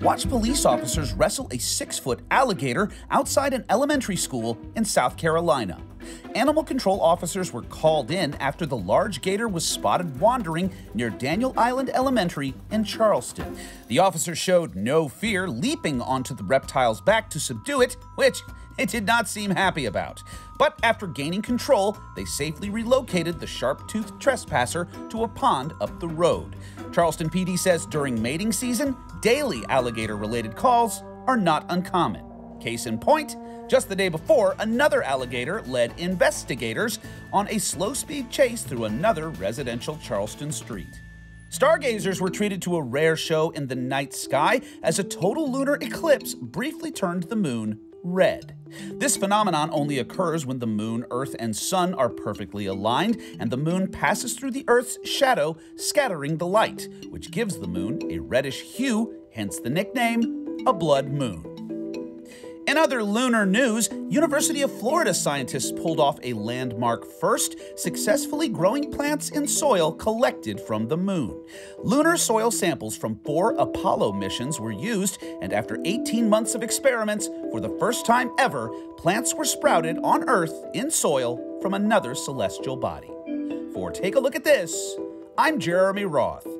watch police officers wrestle a six foot alligator outside an elementary school in South Carolina. Animal control officers were called in after the large gator was spotted wandering near Daniel Island Elementary in Charleston. The officer showed no fear, leaping onto the reptile's back to subdue it, which it did not seem happy about. But after gaining control, they safely relocated the sharp toothed trespasser to a pond up the road. Charleston PD says during mating season, daily alligator related calls are not uncommon. Case in point, just the day before, another alligator led investigators on a slow speed chase through another residential Charleston street. Stargazers were treated to a rare show in the night sky as a total lunar eclipse briefly turned the moon red. This phenomenon only occurs when the moon, earth, and sun are perfectly aligned and the moon passes through the earth's shadow, scattering the light, which gives the moon a reddish hue, hence the nickname, a blood moon. In other lunar news, University of Florida scientists pulled off a landmark first, successfully growing plants in soil collected from the moon. Lunar soil samples from four Apollo missions were used, and after 18 months of experiments, for the first time ever, plants were sprouted on Earth in soil from another celestial body. For Take a Look at This, I'm Jeremy Roth.